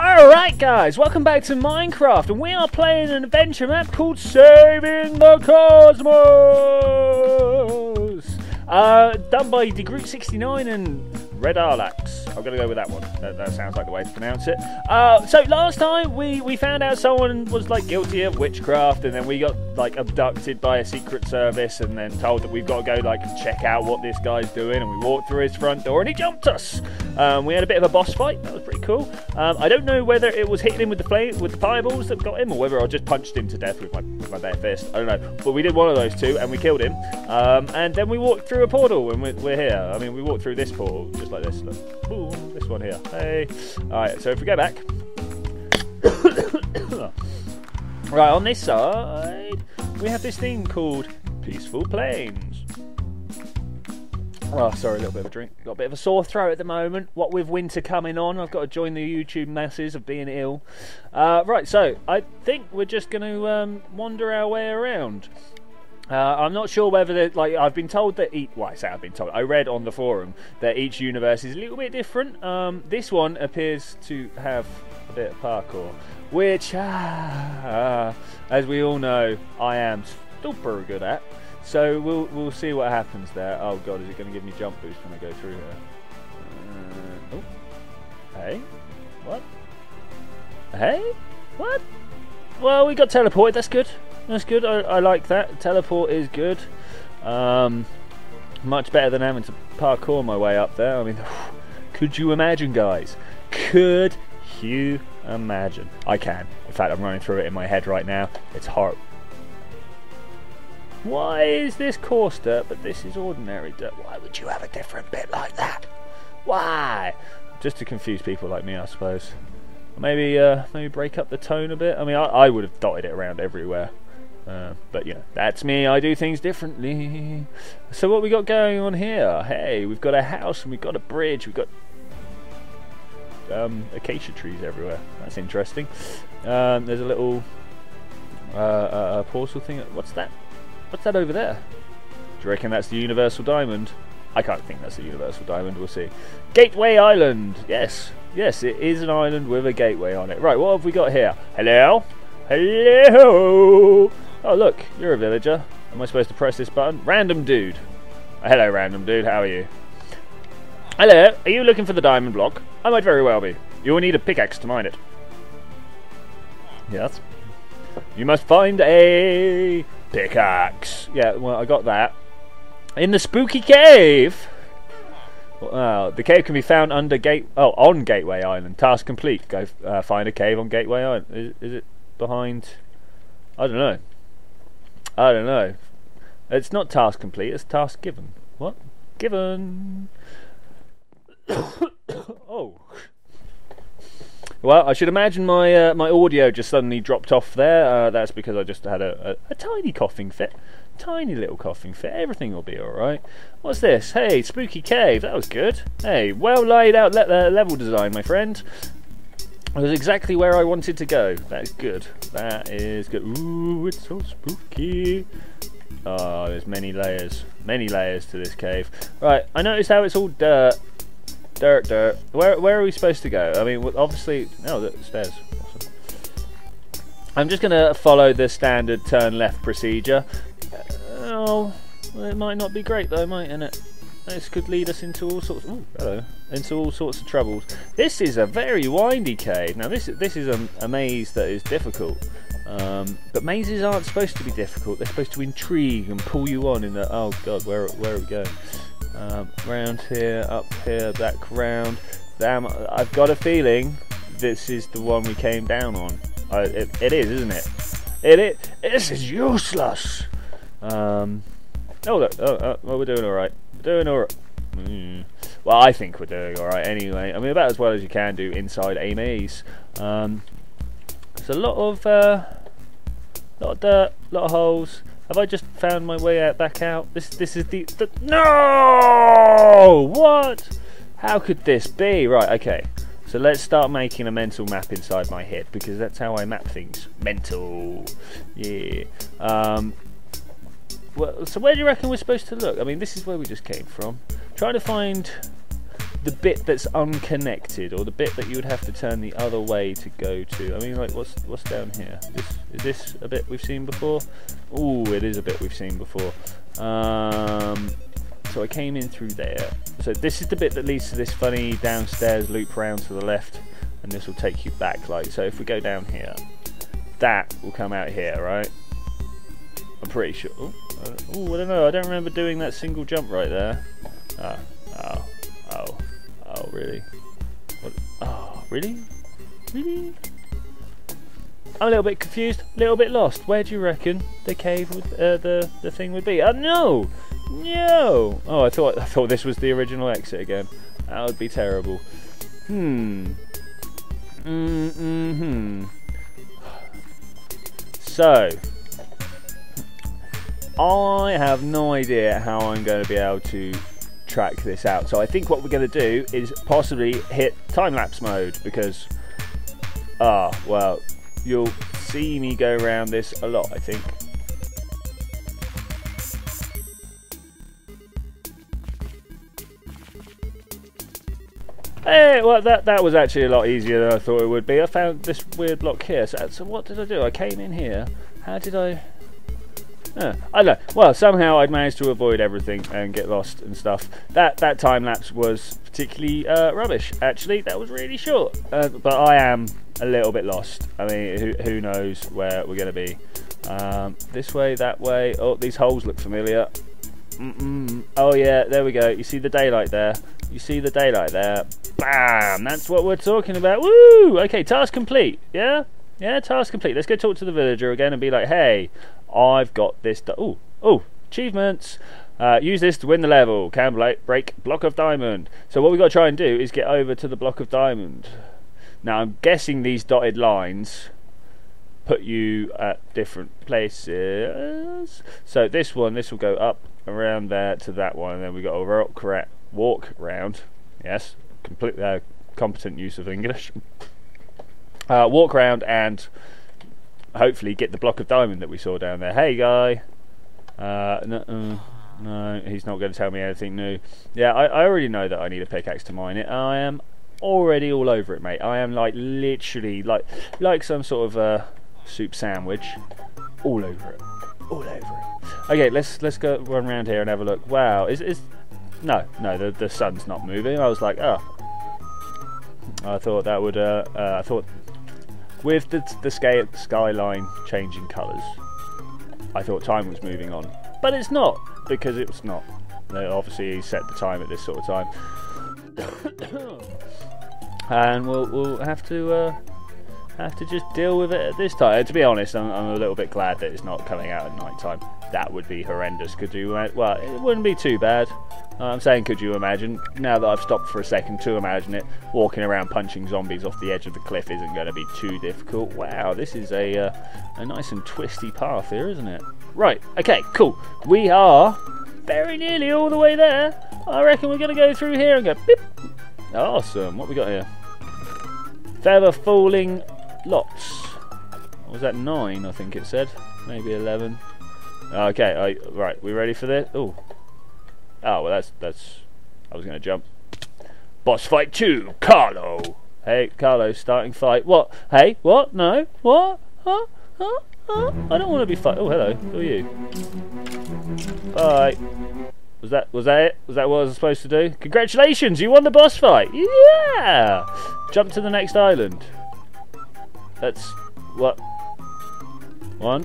Alright guys, welcome back to Minecraft and we are playing an adventure map called Saving the Cosmos! Uh, done by Degroot69 and Red Arlax. I'm gonna go with that one. That, that sounds like the way to pronounce it. Uh, so last time we, we found out someone was like guilty of witchcraft and then we got like abducted by a secret service and then told that we've got to go like check out what this guy's doing and we walked through his front door and he jumped us. Um, we had a bit of a boss fight. That was pretty cool. Um, I don't know whether it was hitting him with the flame with the fireballs that got him or whether I just punched him to death with my, with my bare fist. I don't know. But we did one of those two and we killed him. Um, and then we walked through a portal and we're, we're here. I mean, we walked through this portal just like this. Look. Boom. This one here. Hey. Alright, so if we go back. right, on this side, we have this thing called Peaceful Plains. Oh, sorry, a little bit of a drink. Got a bit of a sore throat at the moment. What with winter coming on, I've got to join the YouTube masses of being ill. Uh, right, so I think we're just going to um, wander our way around. Uh, I'm not sure whether like I've been told that each. Well, I say I've been told. I read on the forum that each universe is a little bit different. Um, this one appears to have a bit of parkour, which, ah, as we all know, I am super good at. So we'll we'll see what happens there. Oh god, is it going to give me jump boost when I go through here? Uh, oh, hey, what? Hey, what? Well, we got teleported. That's good. That's good. I, I like that. Teleport is good. Um, much better than having to parkour my way up there. I mean, could you imagine, guys? Could you imagine? I can. In fact, I'm running through it in my head right now. It's hard. Why is this coarse dirt, but this is ordinary dirt? Why would you have a different bit like that? Why? Just to confuse people like me, I suppose. Maybe, uh, maybe break up the tone a bit. I mean, I, I would have dotted it around everywhere. Uh, but yeah, that's me. I do things differently. So what we got going on here? Hey, we've got a house and we've got a bridge. We've got um, acacia trees everywhere. That's interesting. Um, there's a little uh, uh, portal thing. What's that? What's that over there? Do you reckon that's the Universal Diamond? I can't think that's the Universal Diamond. We'll see. Gateway Island. Yes, yes, it is an island with a gateway on it. Right, what have we got here? Hello, hello. Oh look, you're a villager. Am I supposed to press this button? Random dude. Oh, hello, random dude. How are you? Hello. Are you looking for the diamond block? I might very well be. You will need a pickaxe to mine it. Yes. You must find a pickaxe. Yeah, well, I got that. In the spooky cave. Wow, the cave can be found under gate. Oh, on Gateway Island. Task complete. Go uh, find a cave on Gateway Island. Is, is it behind? I don't know. I don't know. It's not task complete. It's task given. What? Given. oh. Well, I should imagine my uh, my audio just suddenly dropped off there. Uh, that's because I just had a, a, a, tiny coughing fit. Tiny little coughing fit. Everything will be alright. What's this? Hey, spooky cave. That was good. Hey, well laid out le uh, level design, my friend. It was exactly where I wanted to go. That is good. That is good. Ooh, it's so spooky. Oh, there's many layers. Many layers to this cave. Right, I noticed how it's all dirt. Dirt, dirt. Where, where are we supposed to go? I mean, obviously... No, the stairs. I'm just going to follow the standard turn left procedure. Oh, it might not be great though, mightn't it? This could lead us into all sorts. Ooh, hello. Into all sorts of troubles. This is a very windy cave. Now, this this is a, a maze that is difficult. Um, but mazes aren't supposed to be difficult. They're supposed to intrigue and pull you on. In the oh god, where where are we going? Um, round here, up here, back round. Damn, I've got a feeling this is the one we came down on. Uh, it, it is, isn't it? It is. This is useless. Um, oh oh, oh, well, we're doing all right. Doing alright. Mm. Well, I think we're doing alright anyway. I mean, about as well as you can do inside a maze. Um, there's a lot of, uh, lot of dirt, lot of holes. Have I just found my way out back out? This, this is the, the no! What? How could this be? Right, okay. So let's start making a mental map inside my head because that's how I map things. Mental. Yeah. Um, well, so where do you reckon we're supposed to look? I mean, this is where we just came from. Trying to find the bit that's unconnected, or the bit that you would have to turn the other way to go to. I mean, like, what's what's down here? This, is this a bit we've seen before? Oh, it is a bit we've seen before. Um, so I came in through there. So this is the bit that leads to this funny downstairs loop round to the left, and this will take you back. Like, so if we go down here, that will come out here, right? I'm pretty sure. Oh, I don't know. I don't remember doing that single jump right there. Ah, oh, oh, oh, really? What? Oh, really? Really? I'm a little bit confused, a little bit lost. Where do you reckon the cave would, uh, the the thing would be? Uh, no, no. Oh, I thought I thought this was the original exit again. That would be terrible. Hmm. Mm hmm. So, I have no idea how I'm going to be able to track this out. So I think what we're going to do is possibly hit time-lapse mode because, ah, well, you'll see me go around this a lot, I think. Hey, well, that that was actually a lot easier than I thought it would be. I found this weird block here. So, so what did I do? I came in here. How did I... I don't know. Well, somehow I'd managed to avoid everything and get lost and stuff. That that time lapse was particularly uh, rubbish. Actually, that was really short. Uh, but I am a little bit lost. I mean, who who knows where we're going to be? Um, this way, that way. Oh, these holes look familiar. Mm -mm. Oh yeah, there we go. You see the daylight there. You see the daylight there. Bam! That's what we're talking about. Woo! Okay, task complete. Yeah. Yeah, task complete. Let's go talk to the villager again and be like, hey, I've got this. Oh, oh, achievements. Uh, use this to win the level. Can break block of diamond. So what we've got to try and do is get over to the block of diamond. Now I'm guessing these dotted lines put you at different places. So this one, this will go up around there to that one, and then we've got a walk, walk round. Yes, completely uh, competent use of English. Uh, walk around and hopefully get the block of diamond that we saw down there. Hey, guy. Uh, no, uh, no, he's not going to tell me anything new. Yeah, I, I already know that I need a pickaxe to mine it. I am already all over it, mate. I am like literally like like some sort of uh, soup sandwich, all over it, all over it. Okay, let's let's go run around here and have a look. Wow, is is no no the the sun's not moving. I was like, oh, I thought that would uh, uh I thought with the, the scale, skyline changing colours, I thought time was moving on. But it's not, because it was not. Obviously, he set the time at this sort of time. and we'll, we'll have to uh, have to just deal with it at this time. To be honest, I'm, I'm, a little bit glad that it's not coming out at night time. That would be horrendous. Could you? Well, it wouldn't be too bad. I'm saying, could you imagine? Now that I've stopped for a second to imagine it, walking around punching zombies off the edge of the cliff isn't going to be too difficult. Wow, this is a uh, a nice and twisty path here, isn't it? Right. Okay. Cool. We are very nearly all the way there. I reckon we're going to go through here and go. Beep. Awesome. What we got here? Feather falling lots. Was that nine? I think it said. Maybe eleven. Okay. I, right. We ready for this? Oh, Oh, well, that's, that's... I was to jump. Boss fight 2, Carlo! Hey, Carlo, starting fight. What? Hey, what? No? What? Huh? Huh? Huh? I don't want to be fight. Oh, hello. Who are you? Bye. Was that was that it? Was that what I was supposed to do? Congratulations, you won the boss fight. Yeah. Jump to the next island. That's what. One.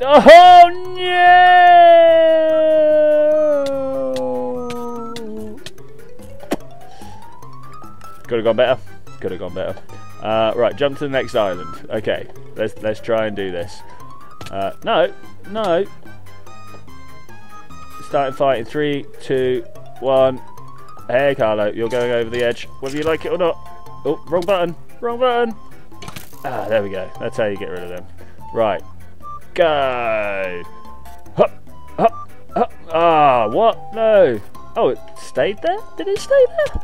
Oh no! Could have gone better. Could have gone better. Uh, right, jump to the next island. Okay, let's let's try and do this. Uh, no, no. Starting fight in three, two, one. Hey, Carlo, you're going over the edge, whether you like it or not. Oh, wrong button. Wrong button. Ah, there we go. That's how you get rid of them. Right, go. Hup, hup, hup. Ah, what? No. Oh, it stayed there? Did it stay there?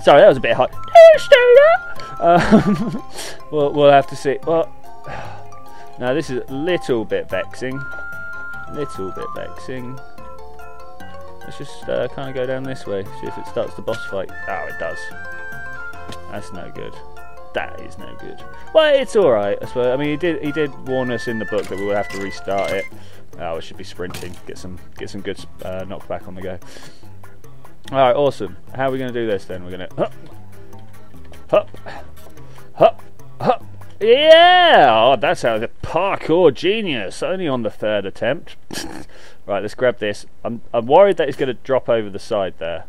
Sorry, that was a bit hot. Did it stay there? Um, we'll, we'll have to see. Well, now this is a little bit vexing. Little bit vexing. Let's just uh, kind of go down this way, see if it starts the boss fight. Oh, it does. That's no good. That is no good. Well, it's all right. I suppose. I mean, he did he did warn us in the book that we would have to restart it. Oh, it should be sprinting. Get some get some good uh, knockback on the go. All right, awesome. How are we going to do this then? We're going to hop, hop, hop, hup. Yeah! Oh, that's how the parkour genius. Only on the third attempt. right, let's grab this. I'm I'm worried that it's going to drop over the side there.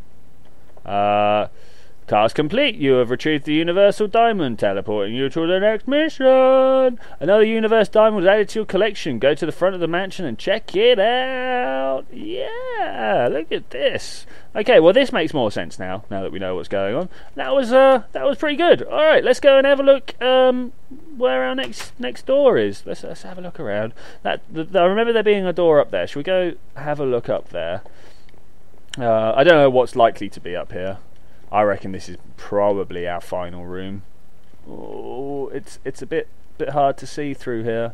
Uh, task complete. You have retrieved the Universal Diamond, teleporting you to the next mission. Another Universe Diamond was added to your collection. Go to the front of the mansion and check it out. Yeah, look at this. Okay, well this makes more sense now. Now that we know what's going on, that was uh that was pretty good. All right, let's go and have a look. Um, where our next next door is. Let's let's have a look around. That the, I remember there being a door up there. Should we go have a look up there? Uh, I don't know what's likely to be up here. I reckon this is probably our final room. Oh, it's it's a bit bit hard to see through here.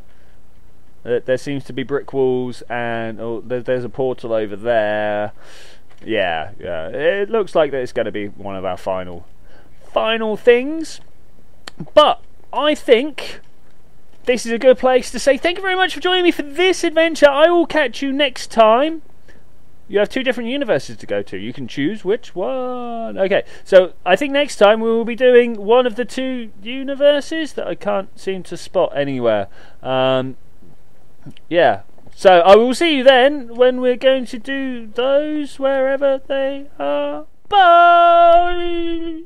Uh, there seems to be brick walls, and oh, there, there's a portal over there. Yeah, yeah. It looks like that it's going to be one of our final final things. But I think this is a good place to say thank you very much for joining me for this adventure. I will catch you next time you have two different universes to go to. You can choose which one. Okay, so I think next time we will be doing one of the two universes that I can't seem to spot anywhere. Um, yeah, so I will see you then when we're going to do those wherever they are. Bye!